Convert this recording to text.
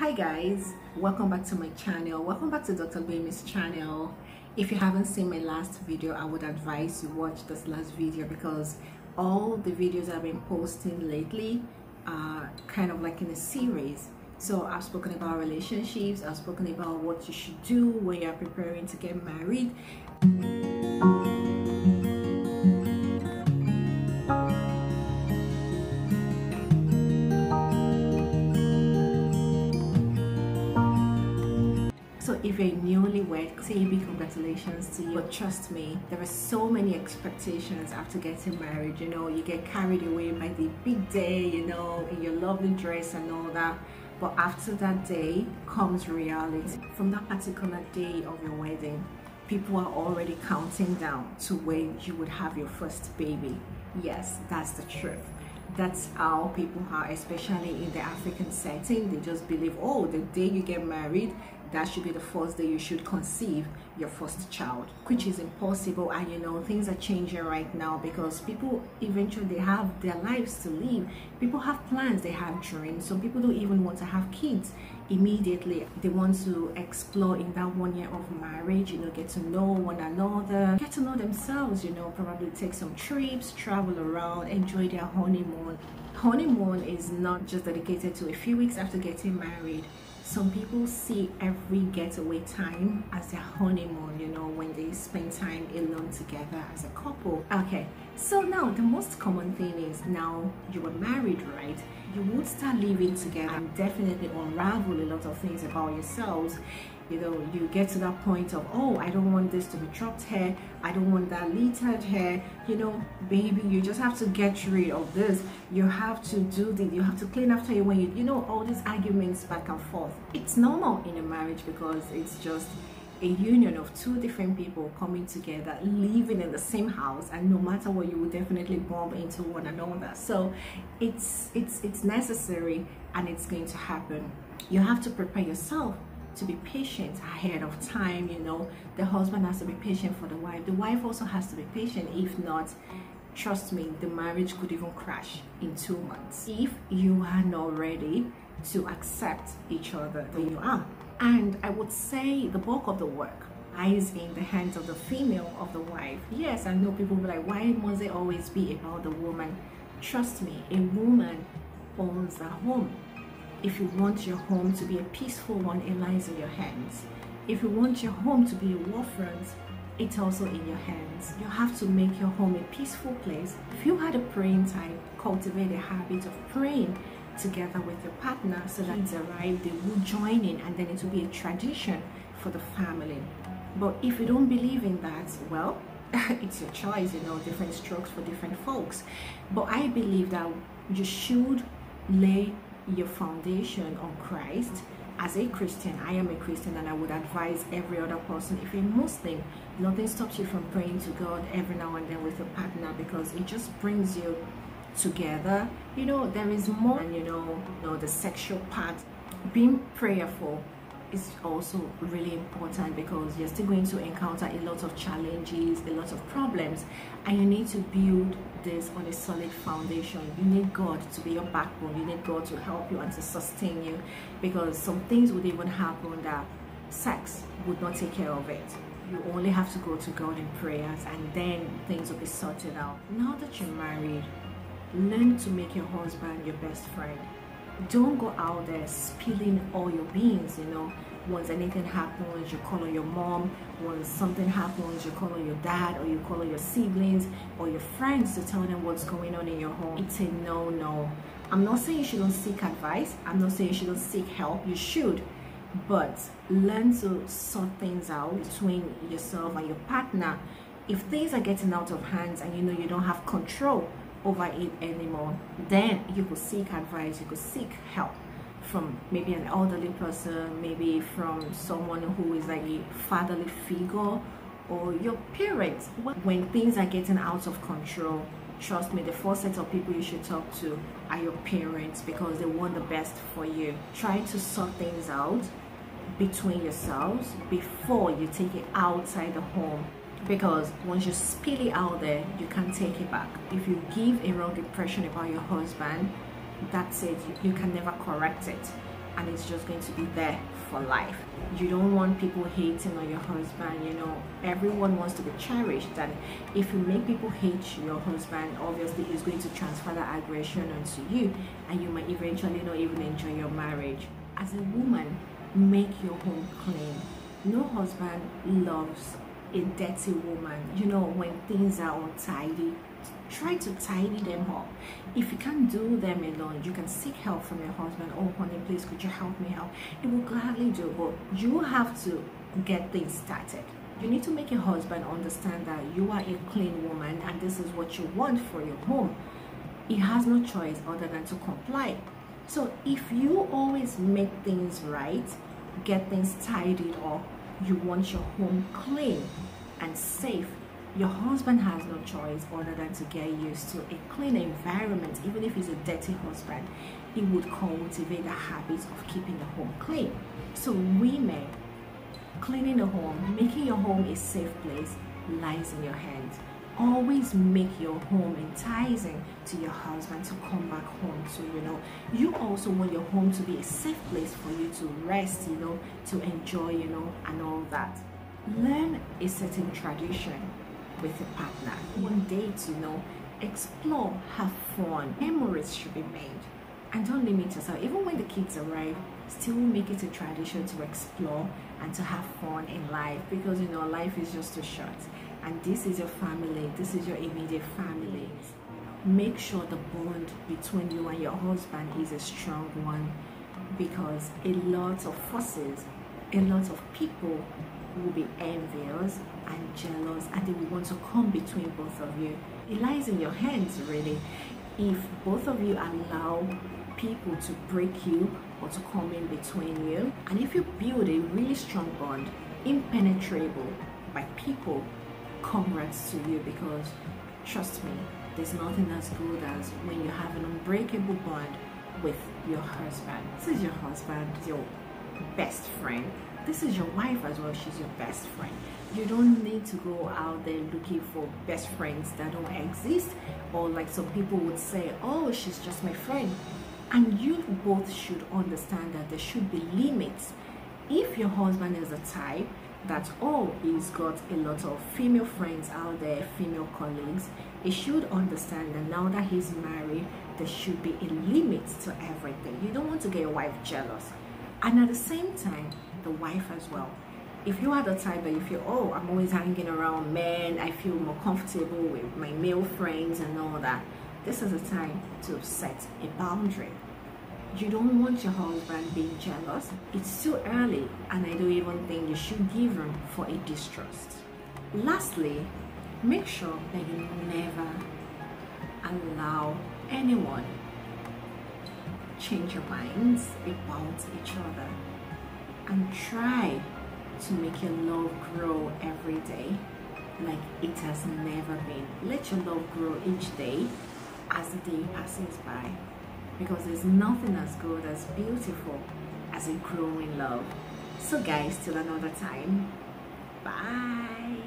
hi guys welcome back to my channel. Welcome back to dr Gbemi's channel. If you haven't seen my last video i would advise you watch this last video because all the videos i've been posting lately are kind of like in a series. So i've spoken about relationships i've spoken about what you should do when you're preparing to get married if you're newlywed, say congratulations to you. But trust me, there are so many expectations after getting married. You know, you get carried away by the big day, you know, in your lovely dress and all that. But after that day comes reality. From that particular day of your wedding, people are already counting down to when you would have your first baby. Yes, that's the truth that's how people are especially in the african setting they just believe oh the day you get married that should be the first day you should conceive your first child which is impossible. And you know things are changing right now because people eventually they have their lives to live. People have plans they have dreams. Some people don't even want to have kids immediately. They want to explore in that one year of marriage you know get to know one another get to know themselves you know probably take some trips travel around enjoy their honeymoon. Honeymoon is not just dedicated to a few weeks after getting married some people see every getaway time as their honeymoon you know when they spend time alone together as a couple. Okay so now the most common thing is now you are married right? You would start living together and definitely unravel a lot of things about yourselves you know you get to that point of oh i don't want this to be dropped hair. I don't want that littered hair. You know baby you just have to get rid of this. You have to do this you have to clean after you when you you know all these arguments back and forth. It's normal in a marriage because it's just a union of two different people coming together living in the same house and no matter what you will definitely bump into one another. So it's it's it's necessary and it's going to happen. You have to prepare yourself to be patient ahead of time you know. The husband has to be patient for the wife. The wife also has to be patient. If not trust me the marriage could even crash in two months. If you are not ready to accept each other the you are. And i would say the bulk of the work lies in the hands of the female of the wife. Yes i know people will be like why must it always be about the woman? Trust me a woman owns a home if you want your home to be a peaceful one, it lies in your hands. If you want your home to be a war front, it's also in your hands. You have to make your home a peaceful place. If you had a praying time, cultivate a habit of praying together with your partner so that kids arrive, they will join in and then it will be a tradition for the family. But if you don't believe in that, well, it's your choice, you know, different strokes for different folks. But I believe that you should lay your foundation on Christ. As a Christian, I am a Christian, and I would advise every other person if you're Muslim, nothing stops you from praying to God every now and then with your partner because it just brings you together. You know, there is more than you know, you know the sexual part. Being prayerful is also really important because you're still going to encounter a lot of challenges, a lot of problems, and you need to build this on a solid foundation. You need God to be your backbone, you need God to help you and to sustain you because some things would even happen that sex would not take care of it. You only have to go to God in prayers and then things will be sorted out. Now that you're married, learn to make your husband your best friend don't go out there spilling all your beans you know. Once anything happens you call on your mom. Once something happens you call on your dad or you call on your siblings or your friends to tell them what's going on in your home. It's a no no i'm not saying you shouldn't seek advice. I'm not saying you shouldn't seek help. You should. But learn to sort things out between yourself and your partner. If things are getting out of hands and you know you don't have control over it anymore then you could seek advice you could seek help from maybe an elderly person maybe from someone who is like a fatherly figure or your parents. When things are getting out of control trust me the first set of people you should talk to are your parents because they want the best for you. Try to sort things out between yourselves before you take it outside the home because once you spill it out there you can't take it back if you give a wrong impression about your husband that's it you, can never correct it and it's just going to be there for life. You don't want people hating on your husband, you know. Everyone wants to be cherished, and if you make people hate your husband, obviously it's going to transfer that aggression onto you, and you might eventually not even enjoy your marriage. As a woman, make your home clean. No husband loves a dirty woman. You know, when things are untidy, try to tidy them up. If you can't do them alone, you can seek help from your husband. Oh, honey, please, could you help me out? He will gladly do, but you have to get things started. You need to make your husband understand that you are a clean woman and this is what you want for your home. He has no choice other than to comply. So if you always make things right, get things tidied up, you want your home clean and safe. Your husband has no choice other than to get used to a clean environment even if he's a dirty husband. He would cultivate the habit of keeping the home clean. So women cleaning the home making your home a safe place lies in your hands always make your home enticing to your husband to come back home so you know. You also want your home to be a safe place for you to rest you know to enjoy you know and all that. Learn a certain tradition with a partner. One date you know explore have fun. Memories should be made. And don't limit yourself. Even when the kids arrive still make it a tradition to explore and to have fun in life because you know life is just too short and this is your family. This is your immediate family. Make sure the bond between you and your husband is a strong one because a lot of forces a lot of people will be envious and jealous and they will want to come between both of you. It lies in your hands really. If both of you allow people to break you or to come in between you and if you build a really strong bond impenetrable by people congrats to you because trust me, there's nothing as good as when you have an unbreakable bond with your husband. This is your husband, your best friend. This is your wife as well, she's your best friend. You don't need to go out there looking for best friends that don't exist, or like some people would say, Oh, she's just my friend. And you both should understand that there should be limits. If your husband is a type that oh he's got a lot of female friends out there female colleagues. He should understand that now that he's married there should be a limit to everything. You don't want to get your wife jealous. And at the same time the wife as well. If you are the type that you feel oh i'm always hanging around men i feel more comfortable with my male friends and all that this is a time to set a boundary you don't want your husband being jealous. It's too early, and I don't even think you should give room for a distrust. Lastly, make sure that you never allow anyone change your minds about each other and try to make your love grow every day like it has never been. Let your love grow each day as the day passes by because there's nothing as good as beautiful as a growing love. So guys, till another time. Bye.